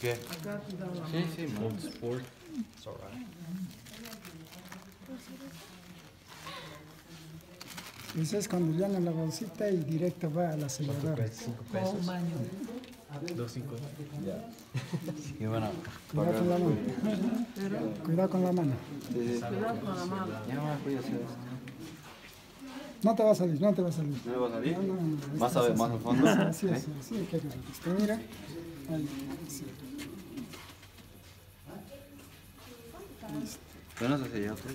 ¿Qué? Te la Sí, sí, man. Old sport. It's alright. Eso es cuando llena la bolsita y directo va al acelerador. Cinco O pesos. Dos cinco. Y bueno, Cuidado con la mano. Cuidado con la mano. Cuidado con la mano. ya me voy a hacer esto. No te va a salir, no te va a salir. ¿No me va a salir? No, no, no, ¿Más a ver, más así. al fondo? Así es, ¿Sí? así es que mira. Ahí, sí. ¿Pero no se selló todo?